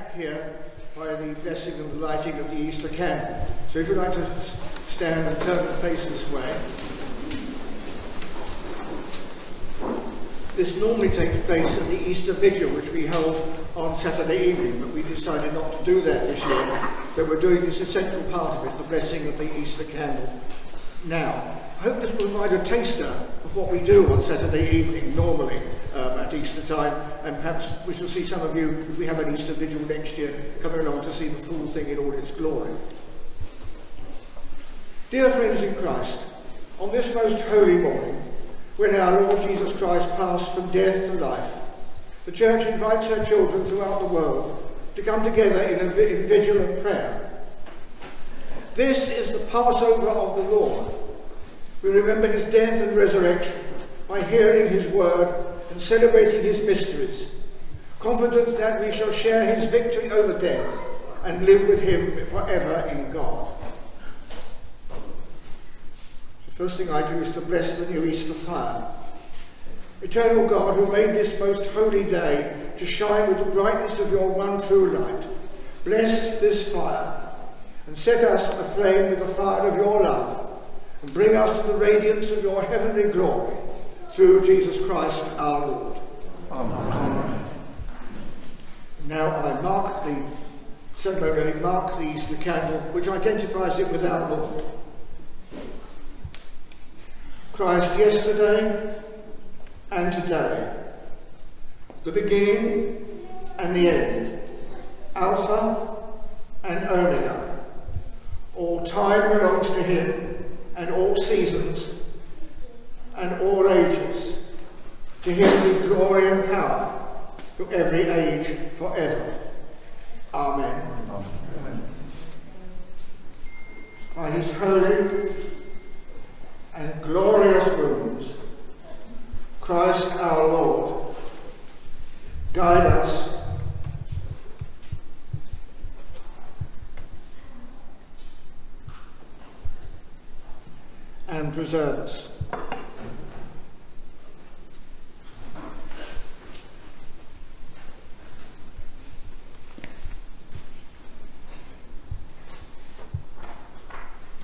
back here by the blessing and the lighting of the Easter candle. So if you'd like to stand and turn and face this way. This normally takes place at the Easter Vigil, which we held on Saturday evening, but we decided not to do that this year. So we're doing this essential part of it, the blessing of the Easter candle. Now, I hope this will provide a taster of what we do on Saturday evening normally Easter time, and perhaps we shall see some of you, if we have an Easter vigil next year, coming along to see the full thing in all its glory. Dear friends in Christ, on this most holy morning, when our Lord Jesus Christ passed from death to life, the Church invites her children throughout the world to come together in, a, in vigil and prayer. This is the Passover of the Lord. We remember his death and resurrection by hearing his word and celebrating his mysteries, confident that we shall share his victory over death and live with him forever in God. The first thing I do is to bless the new Easter fire. Eternal God, who made this most holy day to shine with the brightness of your one true light, bless this fire and set us aflame with the fire of your love and bring us to the radiance of your heavenly glory through Jesus Christ our Lord. Amen. Now I mark the ceremonially mark the Easter candle which identifies it with our Lord. Christ yesterday and today, the beginning and the end, Alpha and Omega. All time belongs to him and all seasons and all ages. To him be glory and power to every age forever. Amen. Amen. By his holy and glorious wounds, Christ our Lord, guide us and preserve us.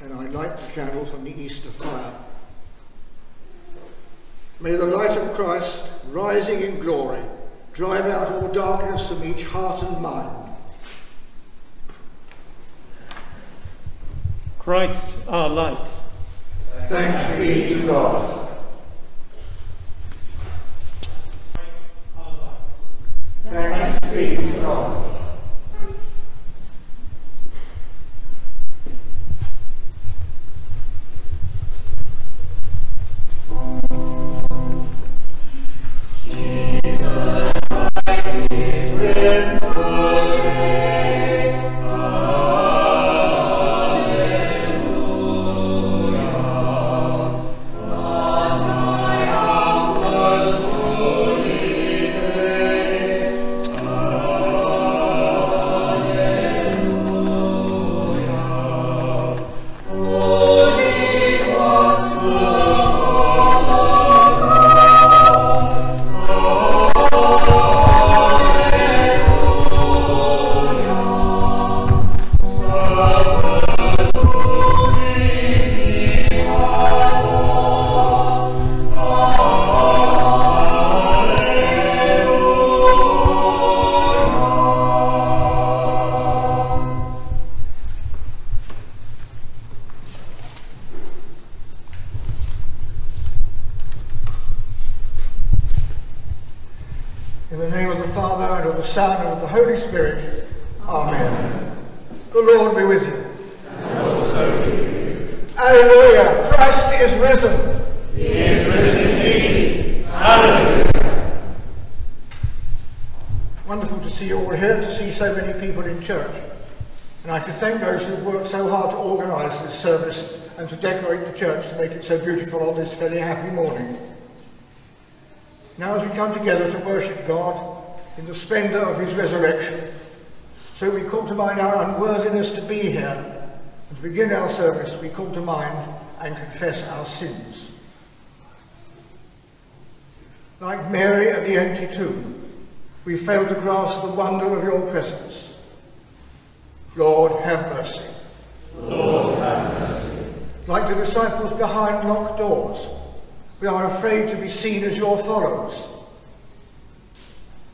And I light the candle from the Easter fire. May the light of Christ, rising in glory, drive out all darkness from each heart and mind. Christ our light. Thanks be to God. Thanks be to God. Now as we come together to worship God in the splendour of his resurrection, so we call to mind our unworthiness to be here, and to begin our service we call to mind and confess our sins. Like Mary at the empty tomb, We fail to grasp the wonder of your presence. Lord, have mercy. Lord, have mercy. Like the disciples behind locked doors, we are afraid to be seen as your followers.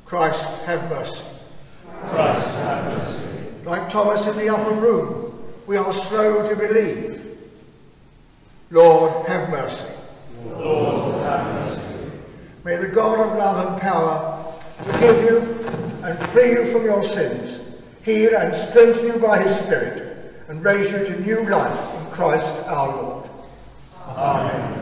Christ, have mercy. Christ, have mercy. Like Thomas in the upper room, we are slow to believe. Lord, have mercy. Lord, have mercy. May the God of love and power forgive you and free you from your sins, heal and strengthen you by his Spirit, and raise you to new life in Christ our Lord. Amen. And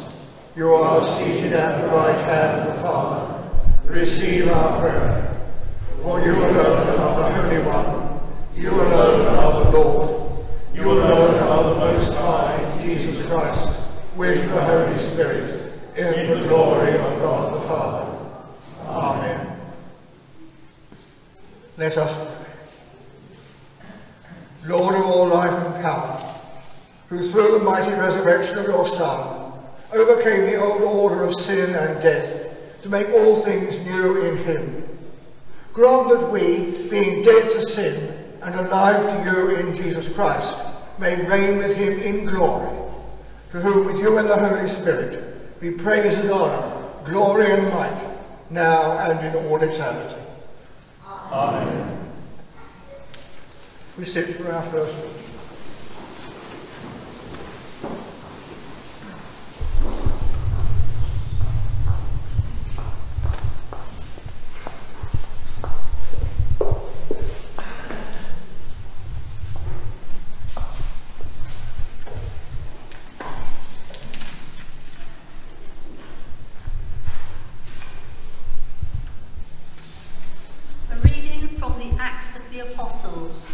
You are seated at the right hand of the Father. Receive our prayer. For you alone are the Holy One. You alone are the Lord. You alone are the Most High, Jesus Christ, with the Holy Spirit, in the glory of God the Father. Amen. Let us pray. Lord of all life and power, who through the mighty resurrection of your Son overcame the old order of sin and death to make all things new in him, grant that we, being dead to sin and alive to you in Jesus Christ, may reign with him in glory, to whom with you and the Holy Spirit be praise and honour, glory and might, now and in all eternity. Amen. We sit for our first reading. A reading from the Acts of the Apostles.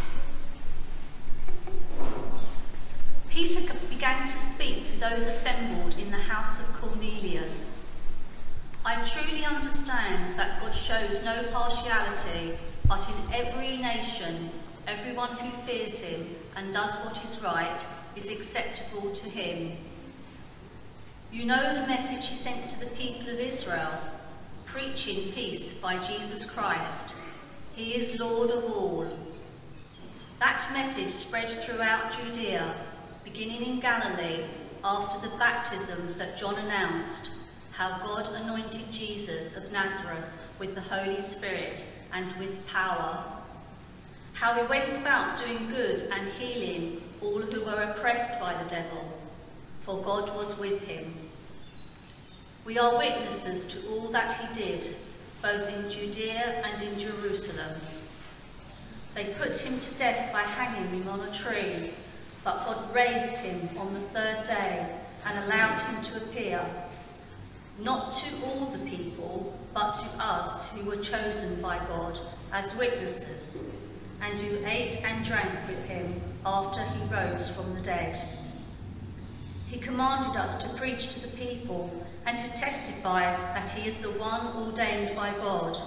Peter c- began to speak to those assembled in the house of Cornelius. I truly understand that God shows no partiality, but in every nation, everyone who fears him and does what is right is acceptable to him. You know the message he sent to the people of Israel, preaching peace by Jesus Christ. He is Lord of all. That message spread throughout Judea, beginning in Galilee after the baptism that John announced, how God anointed Jesus of Nazareth with the Holy Spirit and with power. How he went about doing good and healing all who were oppressed by the devil, for God was with him. We are witnesses to all that he did, both in Judea and in Jerusalem. They put him to death by hanging him on a tree, but God raised him on the third day and allowed him to appear, not to all the people, but to us who were chosen by God as witnesses, and who ate and drank with him after he rose from the dead. He commanded us to preach to the people and to testify that he is the one ordained by God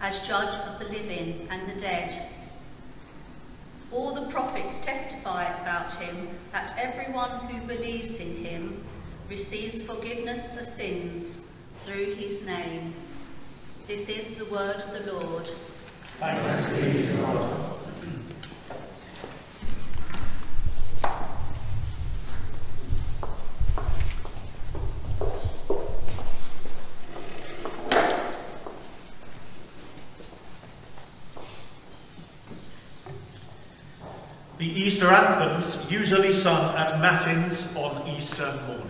as judge of the living and the dead. All the prophets testify about him that everyone who believes in him receives forgiveness of sins through his name. This is the word of the Lord. Thanks be to God. The Easter anthems usually sung at Matins on Easter morning.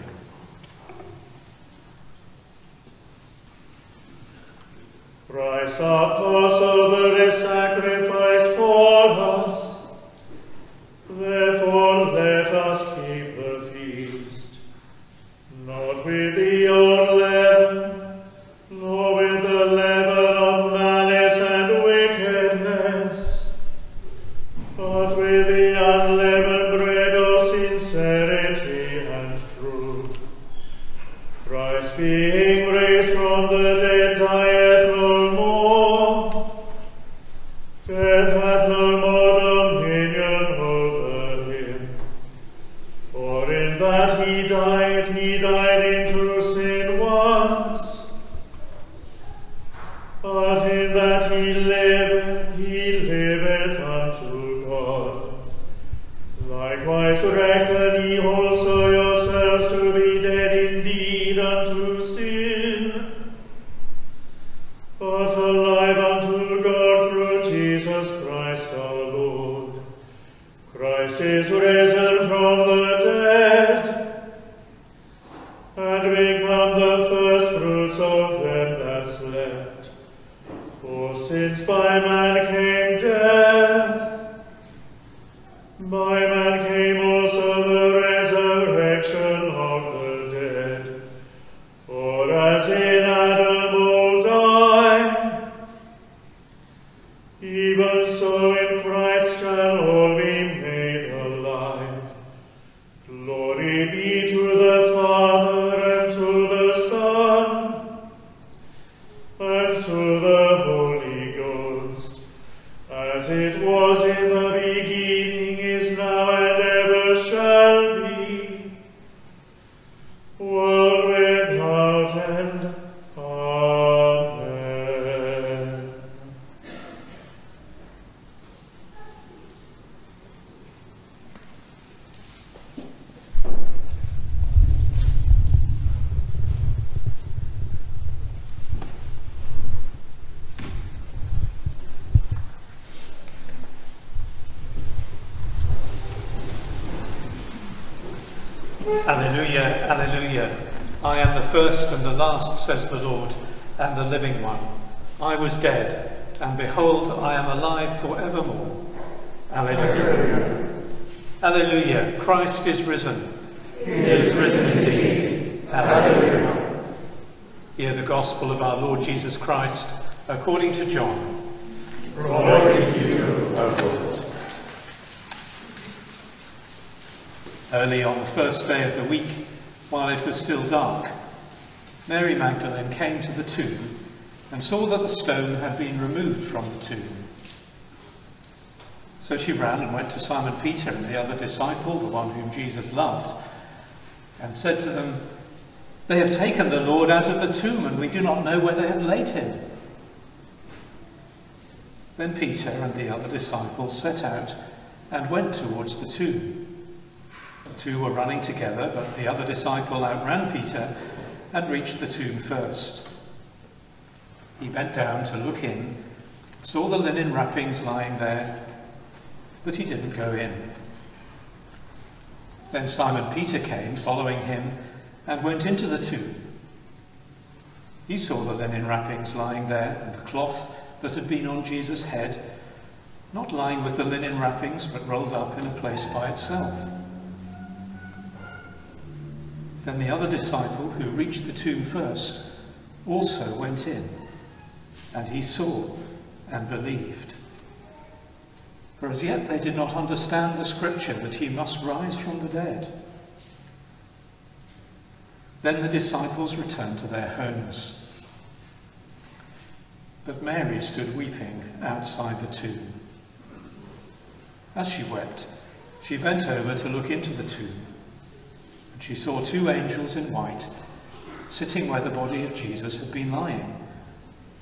Christ our Passover is but says the Lord, and the living one. I was dead, and behold, I am alive for evermore. Alleluia. Alleluia. Christ is risen. He is risen indeed. Alleluia. Hear the gospel of our Lord Jesus Christ according to John. Glory to you, O Lord. Early on the first day of the week, while it was still dark, Mary Magdalene came to the tomb and saw that the stone had been removed from the tomb. So she ran and went to Simon Peter and the other disciple, the one whom Jesus loved, and said to them, They have taken the Lord out of the tomb, and we do not know where they have laid him. Then Peter and the other disciple set out and went towards the tomb. The two were running together, but the other disciple outran Peter and reached the tomb first. He bent down to look in, saw the linen wrappings lying there, but he didn't go in. Then Simon Peter came, following him, and went into the tomb. He saw the linen wrappings lying there, and the cloth that had been on Jesus' head, not lying with the linen wrappings, but rolled up in a place by itself. Then the other disciple, who reached the tomb first, also went in, and he saw and believed. For as yet they did not understand the scripture that he must rise from the dead. Then the disciples returned to their homes. But Mary stood weeping outside the tomb. As she wept, she bent over to look into the tomb. She saw two angels in white sitting where the body of Jesus had been lying,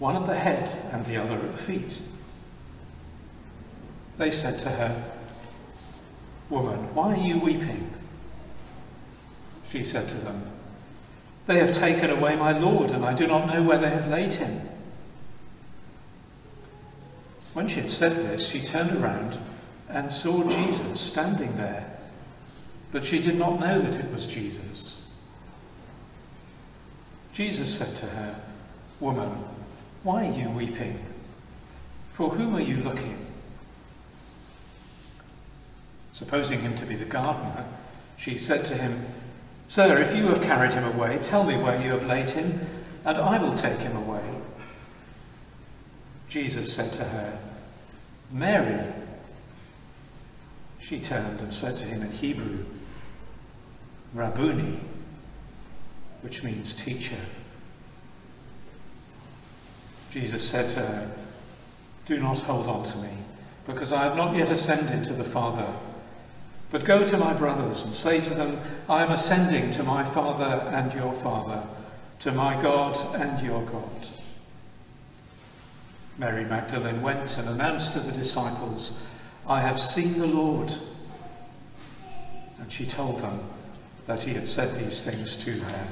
one at the head and the other at the feet. They said to her, Woman, why are you weeping? She said to them, They have taken away my Lord, and I do not know where they have laid him. When she had said this, she turned around and saw Jesus standing there, but she did not know that it was Jesus. Jesus said to her, Woman, why are you weeping? For whom are you looking? Supposing him to be the gardener, she said to him, Sir, if you have carried him away, tell me where you have laid him, and I will take him away. Jesus said to her, Mary. She turned and said to him in Hebrew, Rabboni, which means teacher. Jesus said to her, Do not hold on to me, because I have not yet ascended to the Father. But go to my brothers and say to them, I am ascending to my Father and your Father, to my God and your God. Mary Magdalene went and announced to the disciples, I have seen the Lord. And she told them that he had said these things to her.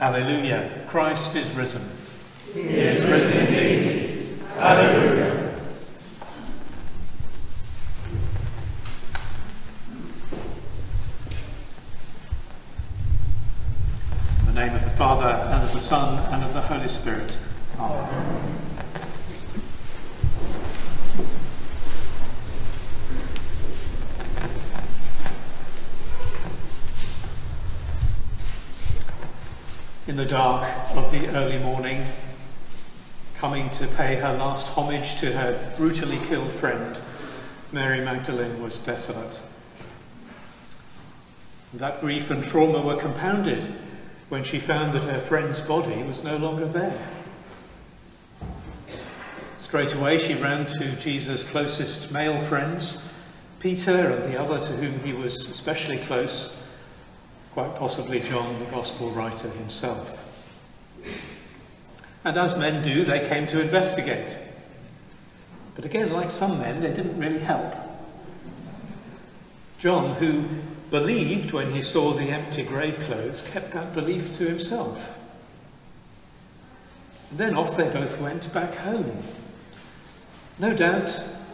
Alleluia, Christ is risen. He is risen indeed. Alleluia. In the name of the Father, and of the Son, and of the Holy Spirit. Amen. In the dark of the early morning, coming to pay her last homage to her brutally killed friend, Mary Magdalene was desolate. That grief and trauma were compounded when she found that her friend's body was no longer there. Straight away, she ran to Jesus' closest male friends, Peter and the other to whom he was especially close, quite possibly John, the Gospel writer himself. And as men do, they came to investigate. But again, like some men, they didn't really help. John, who believed when he saw the empty grave clothes, kept that belief to himself. And then off they both went back home. No doubt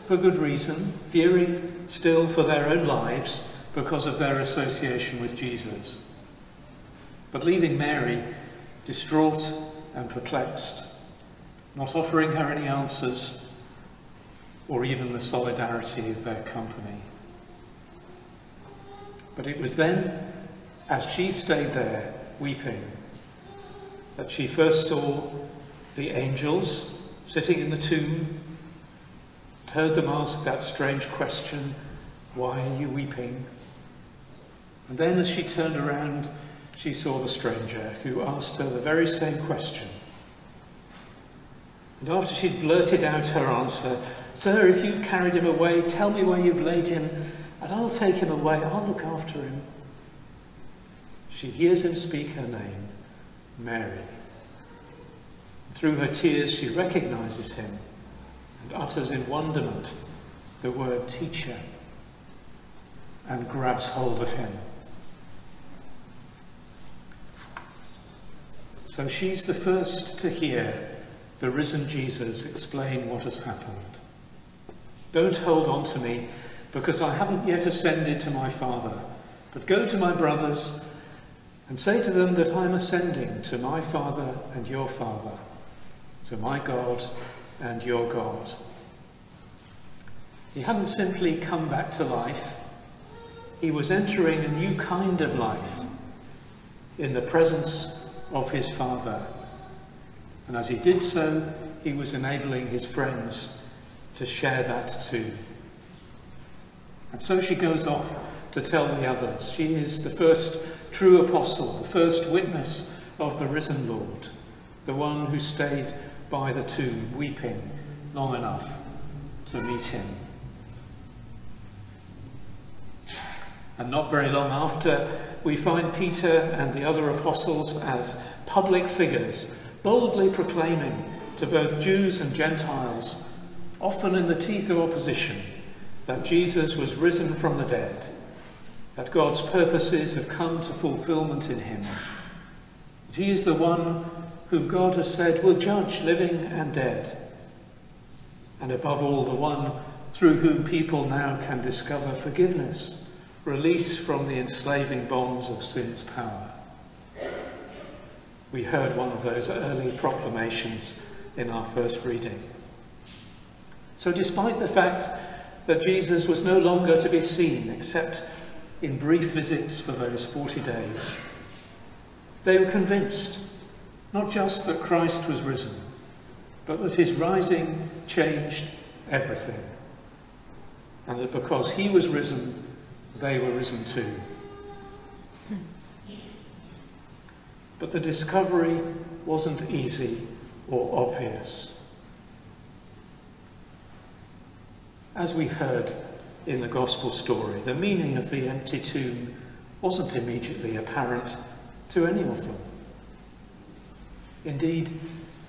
for good reason, fearing still for their own lives because of their association with Jesus. But leaving Mary distraught and perplexed, not offering her any answers or even the solidarity of their company. But it was then, as she stayed there weeping, that she first saw the angels sitting in the tomb, and heard them ask that strange question, Why are you weeping? And then as she turned around, she saw the stranger who asked her the very same question. And after she'd blurted out her answer, Sir, if you've carried him away, tell me where you've laid him, and I'll take him away, I'll look after him. She hears him speak her name, Mary. Through her tears, she recognizes him and utters in wonderment the word teacher and grabs hold of him. So she's the first to hear the risen Jesus explain what has happened. Don't hold on to me because I haven't yet ascended to my Father, but go to my brothers and say to them that I'm ascending to my Father and your Father, to my God and your God. He hadn't simply come back to life, he was entering a new kind of life in the presence of his Father. And as he did so, he was enabling his friends to share that too. And so she goes off to tell the others. She is the first true apostle, the first witness of the risen Lord, the one who stayed by the tomb weeping long enough to meet him. And not very long after, we find Peter and the other apostles as public figures, boldly proclaiming to both Jews and Gentiles, often in the teeth of opposition, that Jesus was risen from the dead, that God's purposes have come to fulfillment in him. He is the one whom God has said will judge living and dead, and above all, the one through whom people now can discover forgiveness release from the enslaving bonds of sin's power. We heard one of those early proclamations in our first reading. So, despite the fact that Jesus was no longer to be seen except in brief visits for those 40 days, they were convinced not just that Christ was risen, but that his rising changed everything. And that because he was risen, they were risen too. But the discovery wasn't easy or obvious. As we heard in the Gospel story, the meaning of the empty tomb wasn't immediately apparent to any of them. Indeed,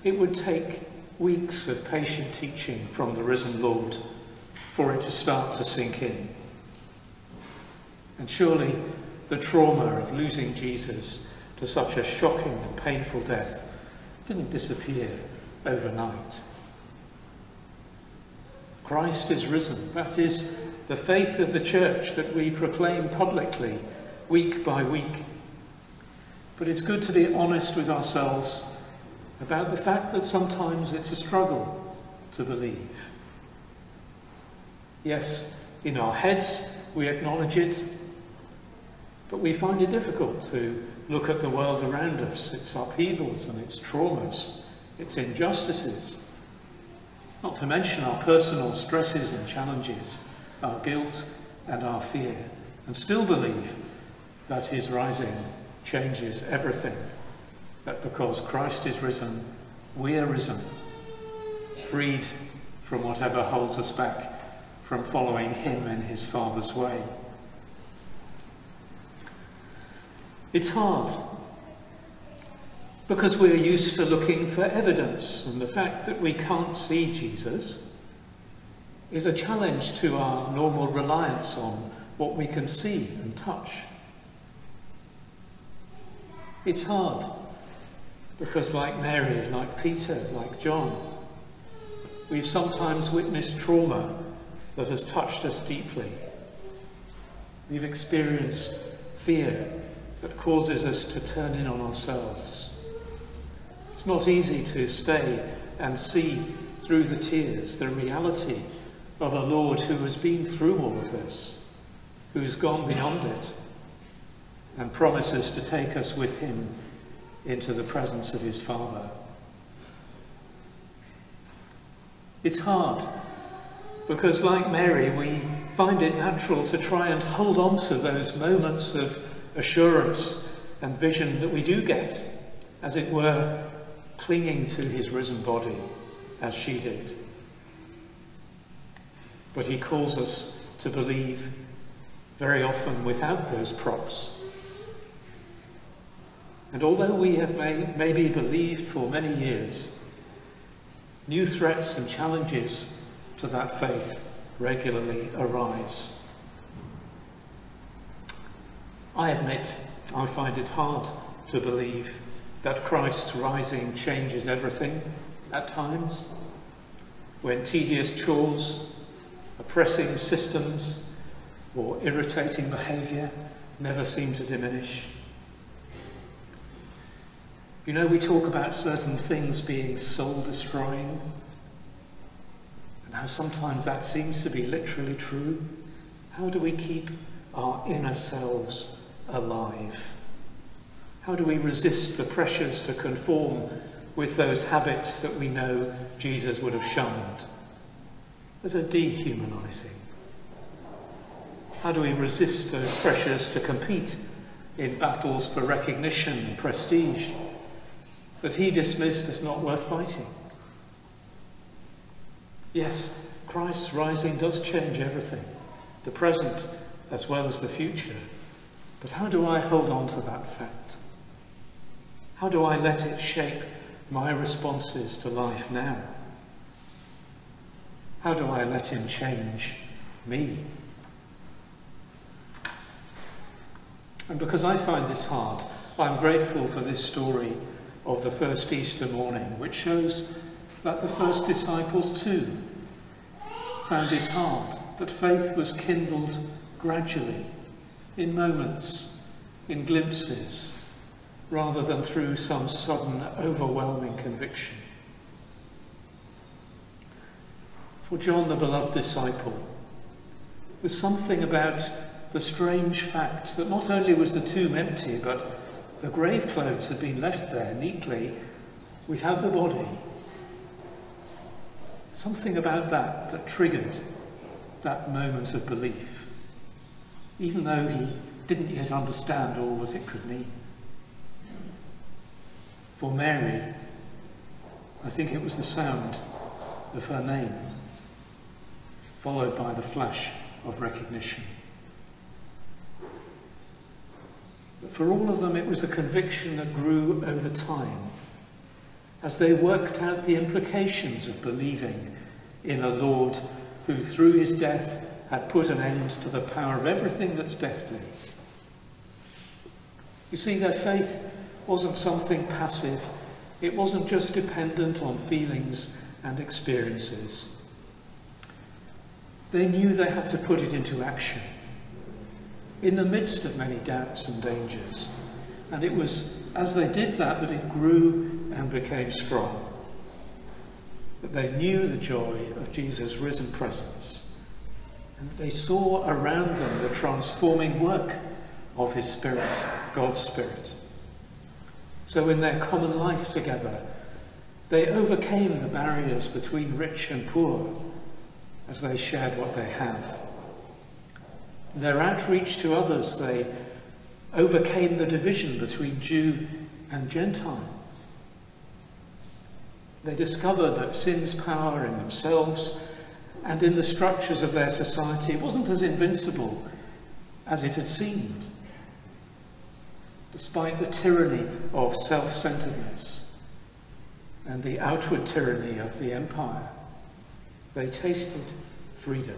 it would take weeks of patient teaching from the risen Lord for it to start to sink in. And surely the trauma of losing Jesus to such a shocking and painful death didn't disappear overnight. Christ is risen. That is the faith of the church that we proclaim publicly, week by week. But it's good to be honest with ourselves about the fact that sometimes it's a struggle to believe. Yes, in our heads we acknowledge it, but we find it difficult to look at the world around us, its upheavals and its traumas, its injustices, not to mention our personal stresses and challenges, our guilt and our fear, and still believe that his rising changes everything that because Christ is risen, we are risen, freed from whatever holds us back from following him in his Father's way. It's hard because we're used to looking for evidence, and the fact that we can't see Jesus is a challenge to our normal reliance on what we can see and touch. It's hard because like Mary, like Peter, like John, we've sometimes witnessed trauma that has touched us deeply. We've experienced fear that causes us to turn in on ourselves. It's not easy to stay and see through the tears the reality of a Lord who has been through all of this, who's gone beyond it, and promises to take us with him into the presence of his Father. It's hard because, like Mary, we find it natural to try and hold on to those moments of assurance and vision that we do get, as it were, clinging to his risen body as she did. But he calls us to believe very often without those props and although we have may, maybe believed for many years, new threats and challenges to that faith regularly arise. I admit I find it hard to believe that Christ's rising changes everything at times, when tedious chores, oppressing systems, or irritating behaviour never seem to diminish. You know, we talk about certain things being soul destroying, and how sometimes that seems to be literally true. How do we keep our inner selves alive? How do we resist the pressures to conform with those habits that we know Jesus would have shunned, that are dehumanizing? How do we resist those pressures to compete in battles for recognition and prestige? that he dismissed as not worth fighting. Yes, Christ's rising does change everything, the present as well as the future. But how do I hold on to that fact? How do I let it shape my responses to life now? How do I let him change me? And because I find this hard, I'm grateful for this story of the first Easter morning, which shows that the first disciples too found it hard, that faith was kindled gradually, in moments, in glimpses, rather than through some sudden, overwhelming conviction. For John, the beloved disciple, was something about the strange fact that not only was the tomb empty, but the grave clothes had been left there neatly without the body. Something about that that triggered that moment of belief. Even though he didn't yet understand all that it could mean. For Mary, I think it was the sound of her name, followed by the flash of recognition. But for all of them, it was a conviction that grew over time as they worked out the implications of believing in a Lord who, through his death, had put an end to the power of everything that's deathly. You see, their faith wasn't something passive, it wasn't just dependent on feelings and experiences. They knew they had to put it into action in the midst of many doubts and dangers. And it was as they did that that it grew and became strong. That they knew the joy of Jesus' risen presence. And they saw around them the transforming work of his Spirit, God's Spirit. So in their common life together, they overcame the barriers between rich and poor as they shared what they have. In their outreach to others, they overcame the division between Jew and Gentile. They discovered that sin's power in themselves and in the structures of their society it wasn't as invincible as it had seemed. Despite the tyranny of self centeredness and the outward tyranny of the empire, they tasted freedom.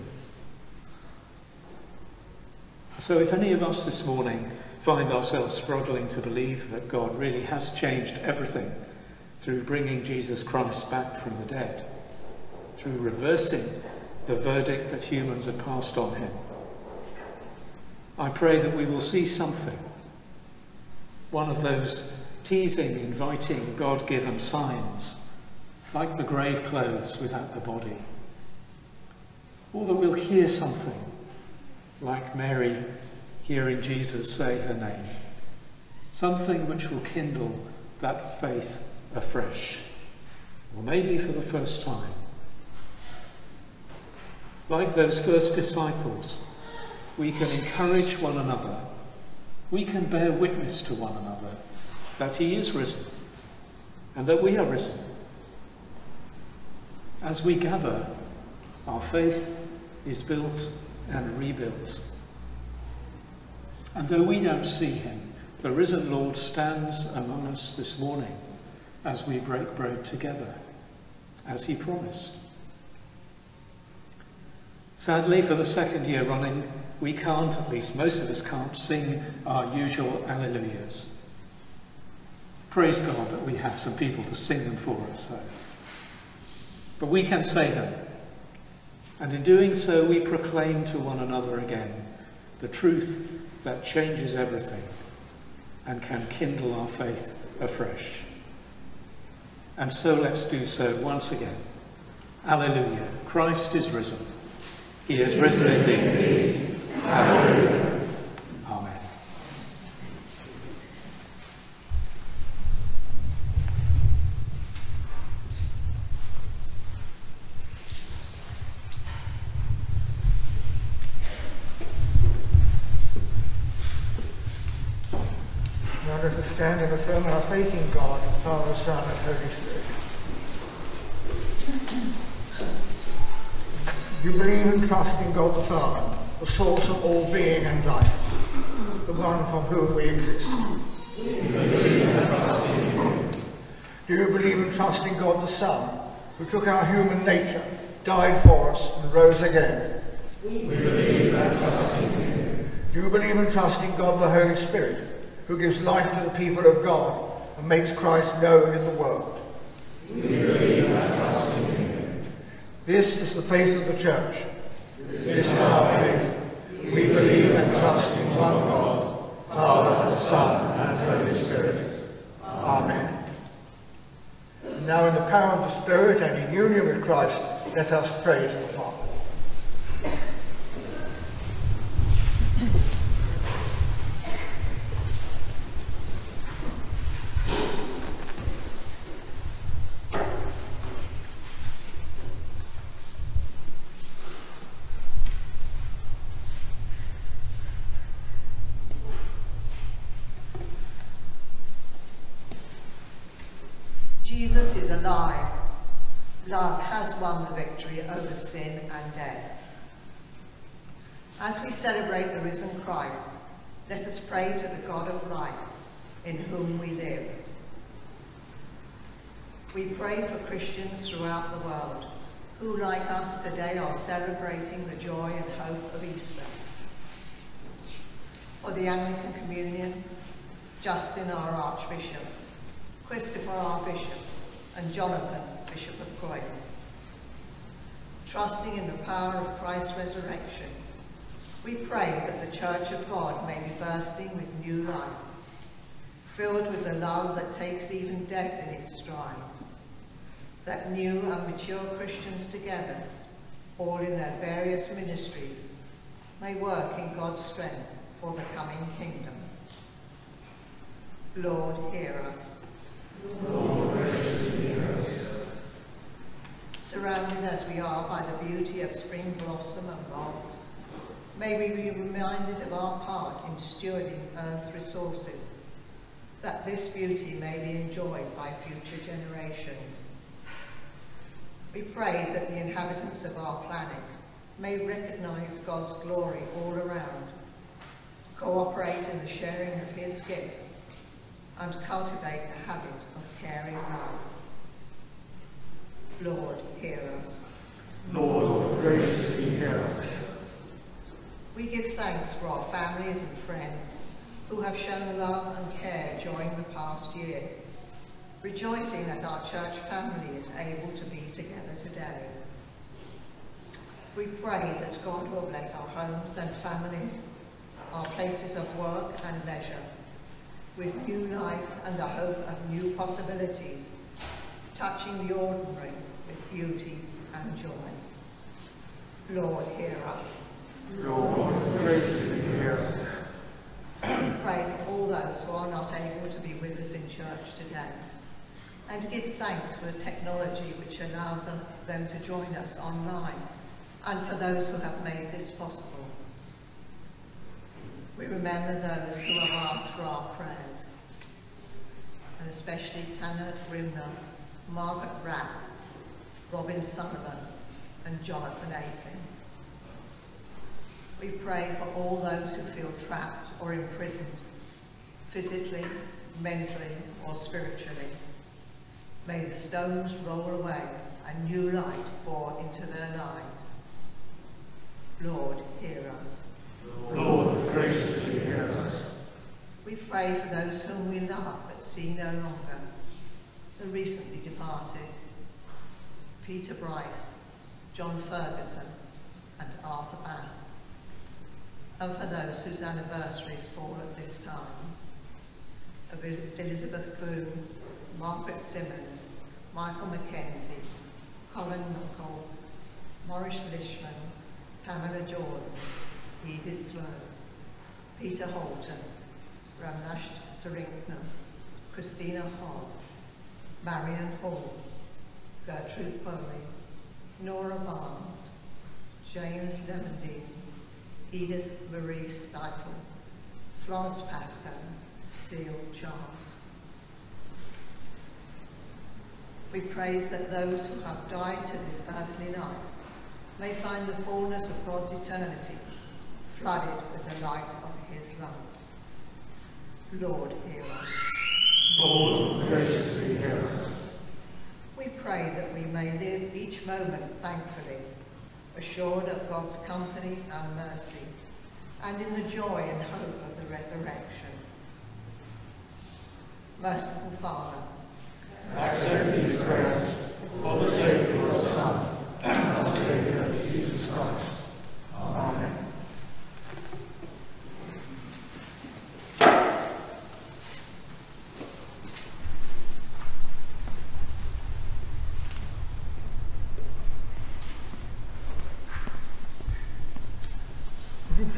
So, if any of us this morning find ourselves struggling to believe that God really has changed everything through bringing Jesus Christ back from the dead, through reversing the verdict that humans have passed on him, I pray that we will see something, one of those teasing, inviting, God given signs, like the grave clothes without the body, or that we'll hear something like Mary hearing Jesus say her name. Something which will kindle that faith afresh, or maybe for the first time. Like those first disciples, we can encourage one another. We can bear witness to one another that he is risen and that we are risen. As we gather, our faith is built and rebuilt. And though we don't see him, the risen Lord stands among us this morning as we break bread together, as he promised. Sadly, for the second year running, we can't, at least most of us can't, sing our usual Alleluias. Praise God that we have some people to sing them for us, though. But we can say them and in doing so, we proclaim to one another again the truth that changes everything and can kindle our faith afresh. And so let's do so once again. Alleluia. Christ is risen. He is risen indeed. Alleluia. stand and affirm our faith in God, Father, Son, and Holy Spirit. Do you believe and trust in God the Father, the source of all being and life, the one from whom we exist. Do you believe and trust in God the Son, who took our human nature, died for us, and rose again? We believe and trust in him. Do you believe and trust in God the Holy Spirit, who gives life to the people of God and makes Christ known in the world. We believe and trust in him. This is the faith of the church. This is our faith. We believe and trust in one God, Father, Son, and Holy Spirit. Amen. Now in the power of the Spirit and in union with Christ, let us pray to the Father. Pray to the God of life, in whom we live. We pray for Christians throughout the world, who like us today are celebrating the joy and hope of Easter. For the Anglican Communion, Justin our Archbishop, Christopher our Bishop, and Jonathan, Bishop of Croydon. Trusting in the power of Christ's resurrection, we pray that the Church of God may be bursting with new life, filled with the love that takes even death in its stride, that new and mature Christians together, all in their various ministries, may work in God's strength for the coming kingdom. Lord, hear us. Lord, hear us. Surrounded as we are by the beauty of spring blossom and bulbs, May we be reminded of our part in stewarding Earth's resources, that this beauty may be enjoyed by future generations. We pray that the inhabitants of our planet may recognize God's glory all around, cooperate in the sharing of his gifts, and cultivate the habit of caring love. Lord, hear us. Lord, graciously hear us. We give thanks for our families and friends who have shown love and care during the past year, rejoicing that our church family is able to be together today. We pray that God will bless our homes and families, our places of work and leisure, with new life and the hope of new possibilities, touching the ordinary with beauty and joy. Lord, hear us. Lord. Pray for all those who are not able to be with us in church today, and give thanks for the technology which allows them to join us online, and for those who have made this possible. We remember those who have asked for our prayers, and especially Tanner Grimner, Margaret Rapp, Robin Sullivan, and Jonathan Apin. We pray for all those who feel trapped or imprisoned, physically, mentally, or spiritually. May the stones roll away and new light pour into their lives. Lord, hear us. Lord, graciously hear us. We pray for those whom we love but see no longer, the recently departed, Peter Bryce, John Ferguson, and Arthur Bass and for those whose anniversaries fall at this time. Elizabeth Boone, Margaret Simmons, Michael Mackenzie, Colin Nichols, Maurice Lishman, Pamela Jordan, Edith Sloan, Peter Holton, Ramnash Sarinkna, Christina Hogg, Marion Hall, Gertrude Bowley, Nora Barnes, James Levendine, Edith Marie Stifel, Florence Pascoe, Cecile Charles. We praise that those who have died to this earthly life may find the fullness of God's eternity, flooded with the light of his love. Lord, hear us. Lord, graciously hear us. We pray that we may live each moment thankfully assured of God's company and mercy, and in the joy and hope of the resurrection. Merciful Father, accept these prayers for the sake of your Son and our Saviour, Jesus Christ. Amen.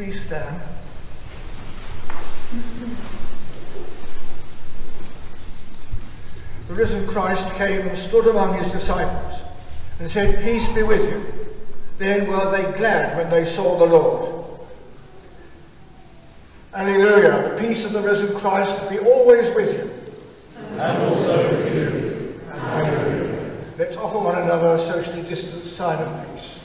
Please stand? The risen Christ came and stood among his disciples and said, Peace be with you. Then were they glad when they saw the Lord. Alleluia. The peace of the risen Christ be always with you. And also with you. Alleluia. Let's offer one another a socially distant sign of peace.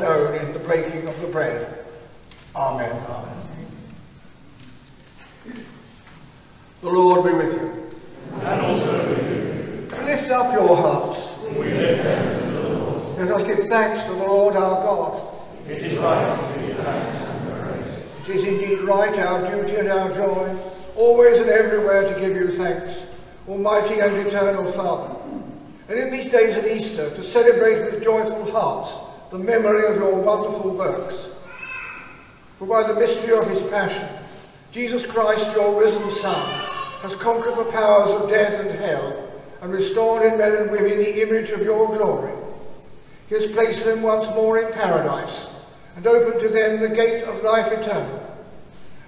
Known in the breaking of the bread. Amen. Amen. The Lord be with you. And also with you. Lift up your hearts. We lift them to the Lord. Let us give thanks to the Lord our God. It is right to give thanks and praise. It is indeed right, our duty and our joy, always and everywhere to give you thanks, Almighty and Eternal Father. And in these days of Easter, to celebrate with joyful hearts the memory of your wonderful works. For by the mystery of his passion, Jesus Christ, your risen Son, has conquered the powers of death and hell, and restored in men and women the image of your glory. He has placed them once more in paradise, and opened to them the gate of life eternal.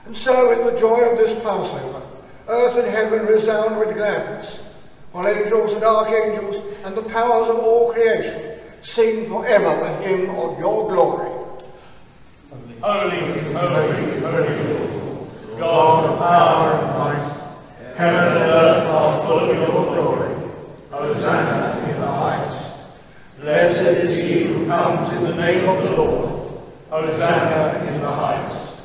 And so, in the joy of this Passover, earth and heaven resound with gladness, while angels and archangels and the powers of all creation sing forever a hymn of your glory. Holy, holy, holy Lord, God of power and might, heaven and earth are full of your glory. Hosanna in the highest. Blessed is he who comes in the name of the Lord. Hosanna in the highest.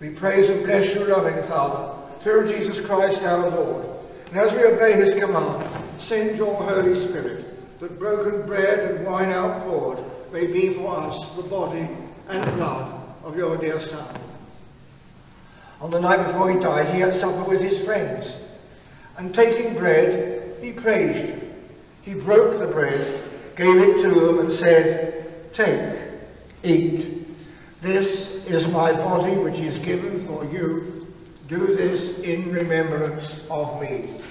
We praise and bless you, loving Father, through Jesus Christ our Lord. And as we obey his command, send your Holy Spirit, that broken bread and wine outpoured may be for us the body and blood of your dear Son. On the night before he died, he had supper with his friends. And taking bread, he praised. He broke the bread, gave it to them, and said, Take, eat. This is my body, which is given for you. Do this in remembrance of me.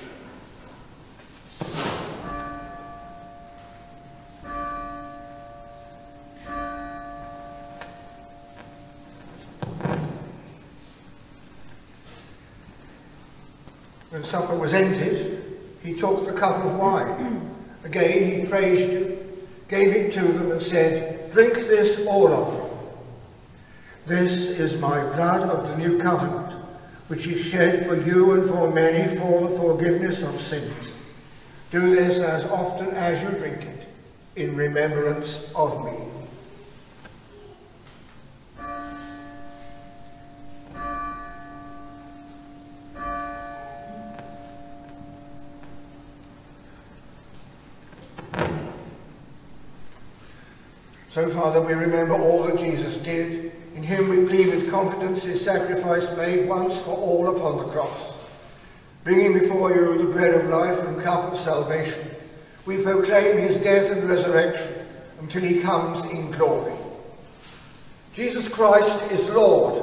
When supper was ended, he took the cup of wine. Again he praised gave it to them, and said, Drink this, all of you. This is my blood of the new covenant, which is shed for you and for many for the forgiveness of sins. Do this as often as you drink it, in remembrance of me. So, Father, we remember all that Jesus did. In him we believe with confidence his sacrifice made once for all upon the cross. Bringing before you the bread of life and cup of salvation, we proclaim his death and resurrection until he comes in glory. Jesus Christ is Lord.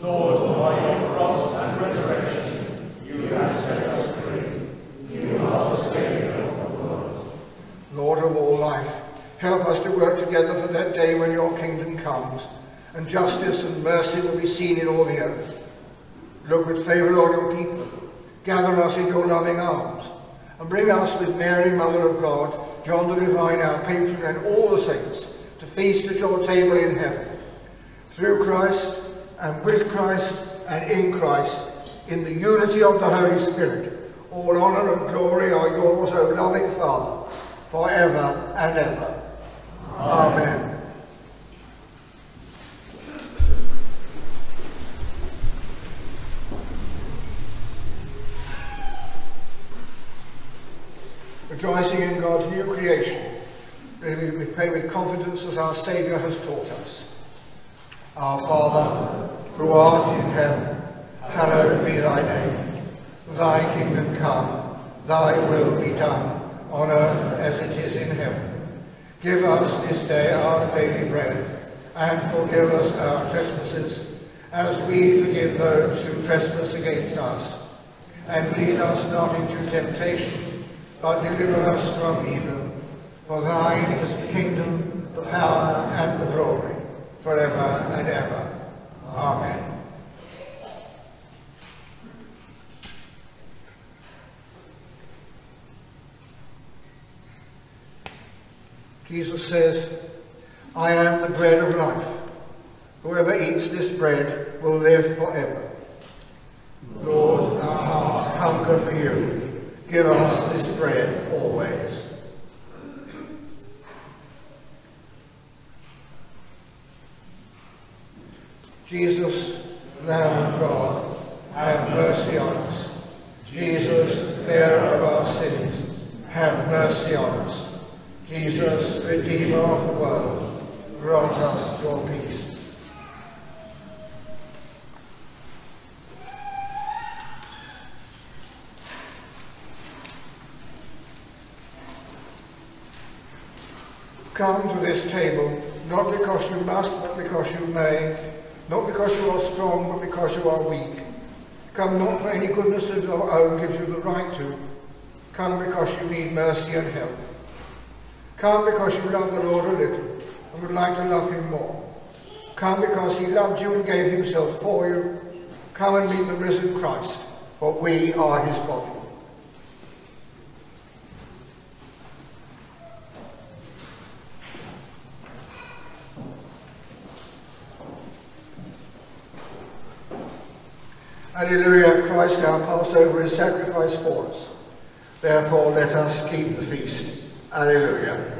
Lord, by your cross and resurrection, you have set help us to work together for that day when your kingdom comes, and justice and mercy will be seen in all the earth. Look with favour on your people, gather us in your loving arms, and bring us with Mary, Mother of God, John the Divine, our patron, and all the saints, to feast at your table in heaven. Through Christ, and with Christ, and in Christ, in the unity of the Holy Spirit, all honour and glory are yours, O loving Father, for ever and ever. Amen. Rejoicing in God's new creation, we pray with confidence as our Saviour has taught us. Our Father, who art in heaven, hallowed be thy name. Thy kingdom come, thy will be done, on earth as it is in heaven. Give us this day our daily bread, and forgive us our trespasses, as we forgive those who trespass against us. And lead us not into temptation, but deliver us from evil. For thine is the kingdom, the power, and the glory, forever and ever. Amen. Jesus says, I am the bread of life. Whoever eats this bread will live forever. Lord, our hearts hunger for you. Give us this bread always. Jesus, Lamb of God, have mercy on us. Jesus, bearer of our sins, have mercy on us. Jesus, Redeemer of the world, grant us your peace. Come to this table, not because you must, but because you may, not because you are strong, but because you are weak. Come not for any goodness of your own gives you the right to. Come because you need mercy and help. Come because you love the Lord a little and would like to love him more. Come because he loved you and gave himself for you. Come and meet the risen Christ, for we are his body. Alleluia, Christ our Passover is sacrificed for us. Therefore let us keep the feast. Alleluia.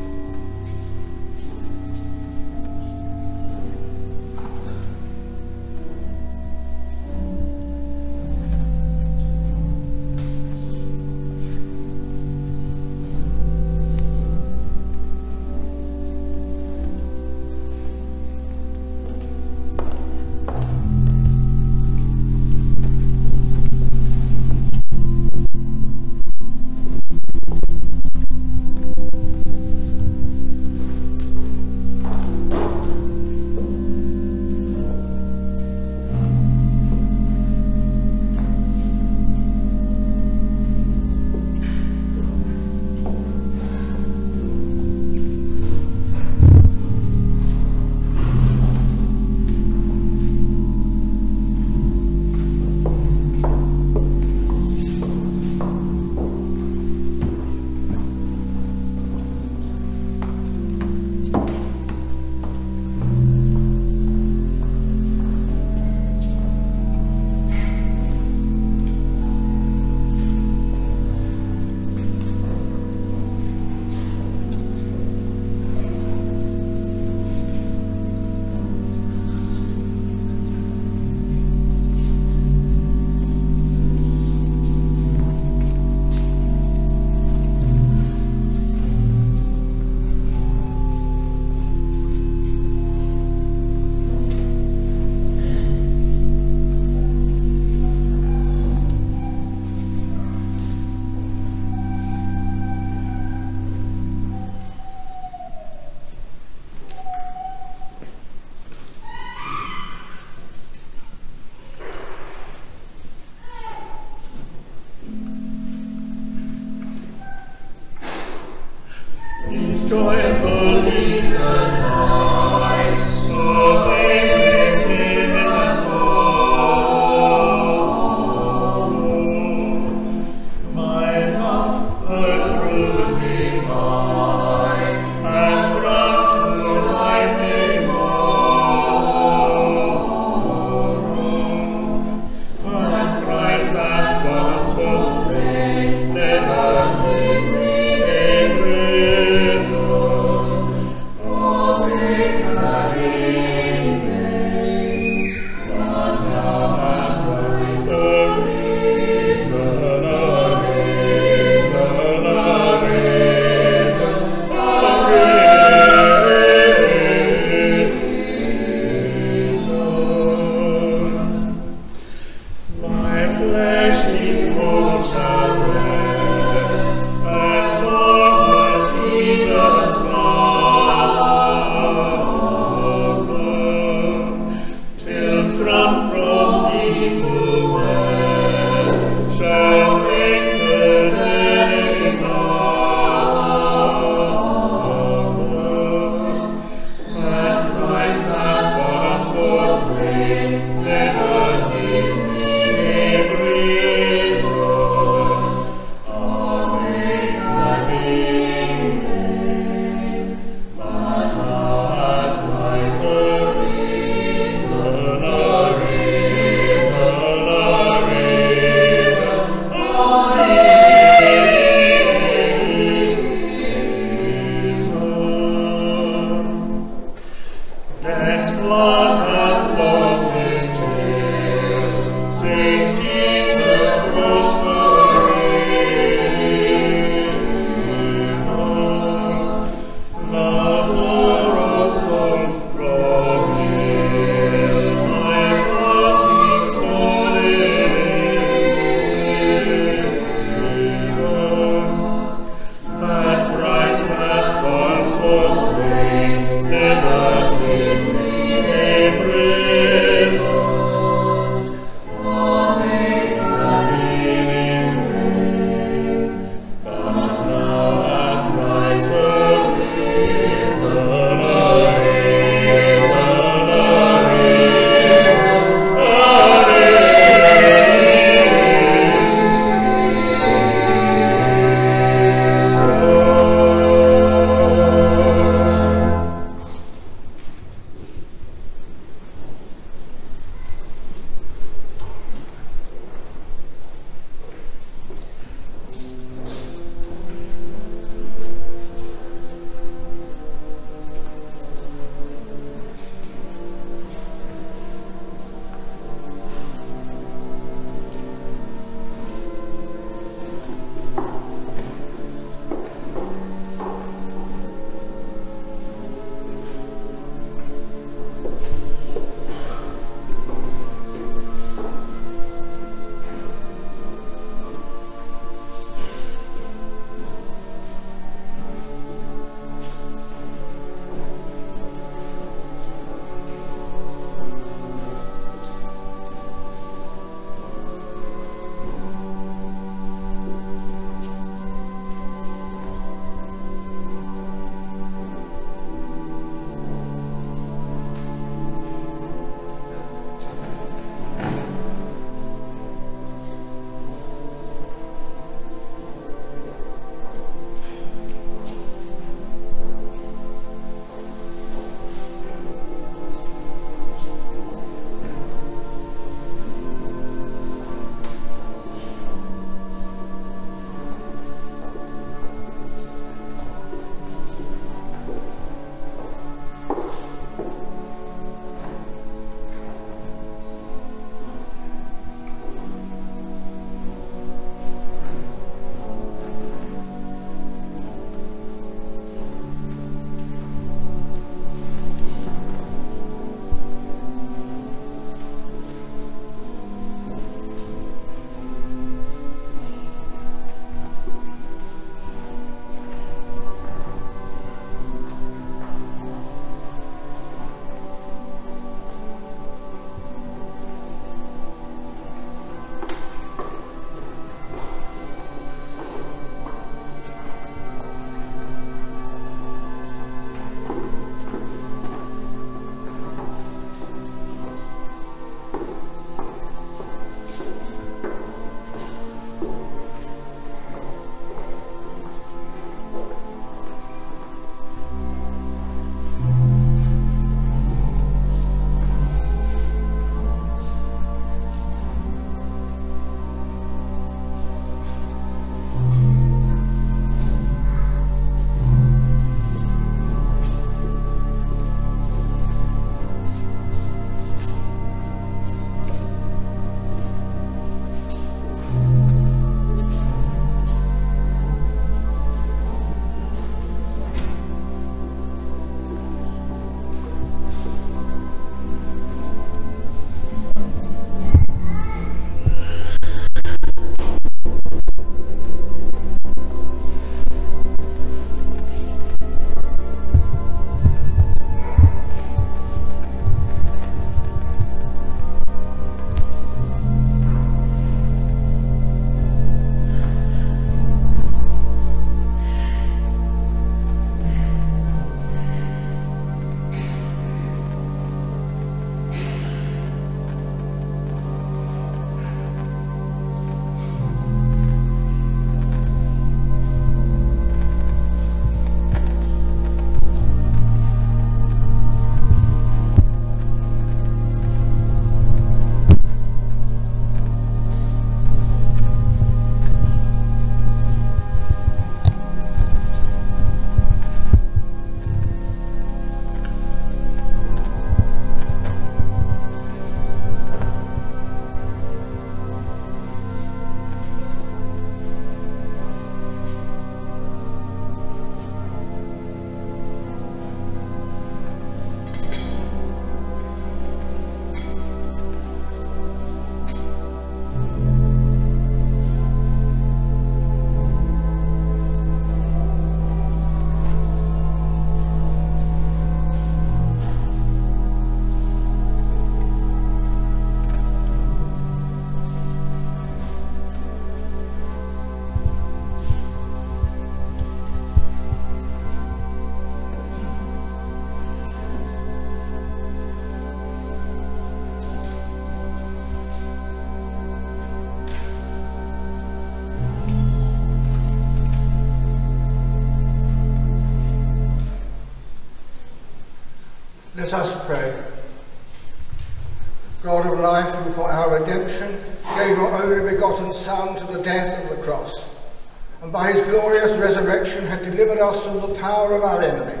Had us from the power of our enemy.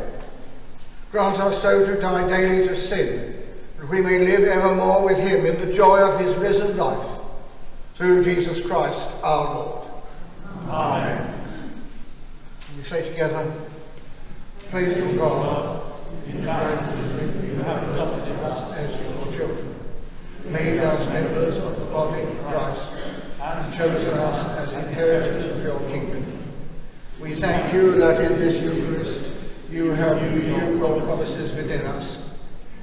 Grant us so to die daily to sin, that we may live evermore with him in the joy of his risen life. Through Jesus Christ our Lord. Amen. And we say together, Faithful God, in Christ you have adopted us as your children, made us members of the body of Christ, and chosen us as inheritors of your kingdom. We thank you that in this Eucharist you have renewed your promises within us.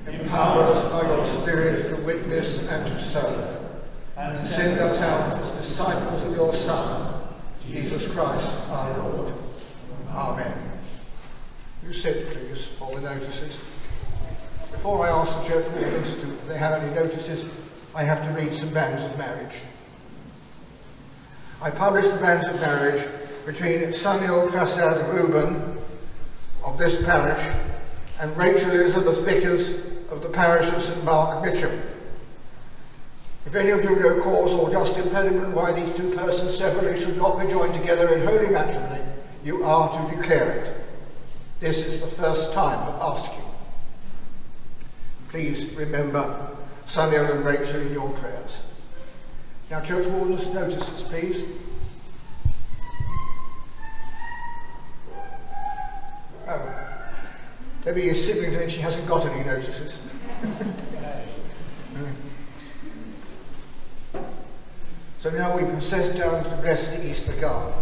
Empower us by your Spirit to witness and to serve, and send us out as disciples of your Son, Jesus Christ our Lord. Amen. You sit, please, for the notices. Before I ask the church wardens to, if they have any notices, I have to read some banns of marriage. I published the banns of marriage between Samuel Prasad Reuben of this parish and Rachel Elizabeth Vickers of the parish of St Mark Mitcham. If any of you know cause or just impediment why these two persons severally should not be joined together in holy matrimony, you are to declare it. This is the first time of asking. Please remember Samuel and Rachel in your prayers. Now, church wardens, notices, please. Debbie is signaling that she hasn't got any notices. so now we process down to bless the Easter guard.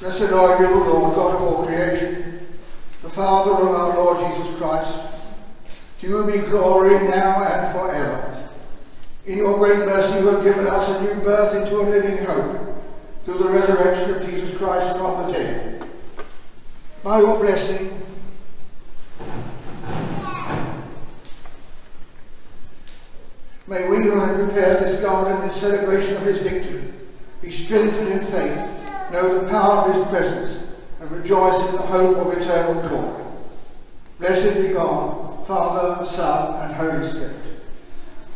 Blessed are you, Lord God of all creation, the Father of our Lord Jesus Christ. To you be glory now and forever. In your great mercy you have given us a new birth into a living hope through the resurrection of Jesus Christ from the dead. By your blessing, may we who have prepared this garden in celebration of his victory be strengthened in faith know the power of his presence, and rejoice in the hope of eternal glory. Blessed be God, Father, Son, and Holy Spirit.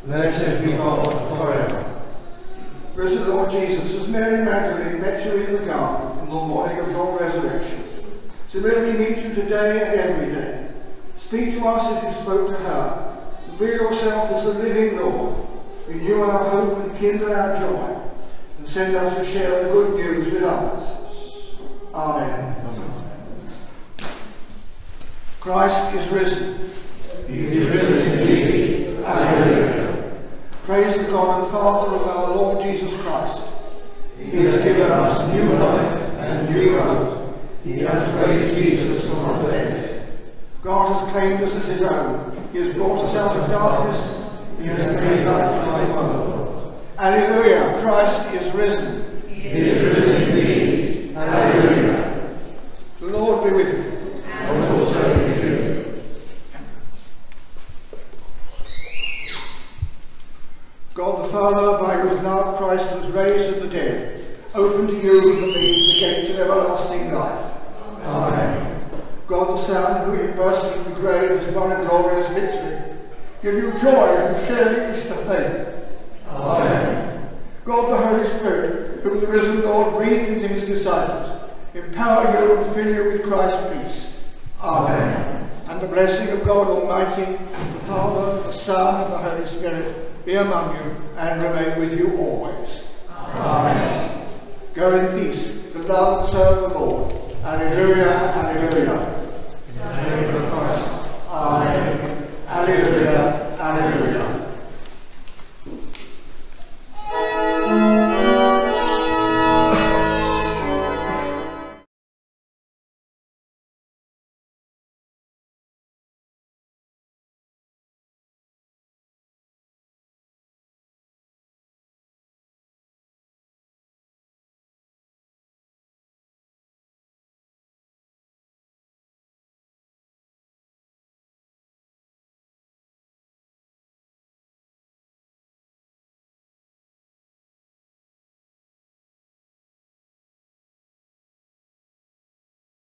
Blessed be God forever. Risen Lord Jesus, as Mary Magdalene met you in the garden in the morning of your resurrection, so may we meet you today and every day. Speak to us as you spoke to her. Reveal yourself as the living Lord. Renew our hope and kindle our joy and send us to share the good news with others. Amen. Christ is risen. He is risen indeed. Alleluia. Praise the God and Father of our Lord Jesus Christ. He has given us new life and new hope. He has raised Jesus from the dead. God has claimed us as his own. He has brought us out of darkness. He has made light of the world. Alleluia. Christ is risen. He is risen indeed. Alleluia. The Lord be with you. And also with you. God the Father, by whose love Christ was raised from the dead, open to you who believe the gates of everlasting life. Amen. God the Son, who in bursting the grave won a glorious victory, give you joy as you share the Easter faith. Amen. God the Holy Spirit, whom the risen Lord breathed into his disciples, empower you and fill you with Christ's peace. Amen. And the blessing of God Almighty, the Father, the Son, and the Holy Spirit be among you and remain with you always. Amen. Go in peace to love and serve the Lord. Alleluia. Hallelujah.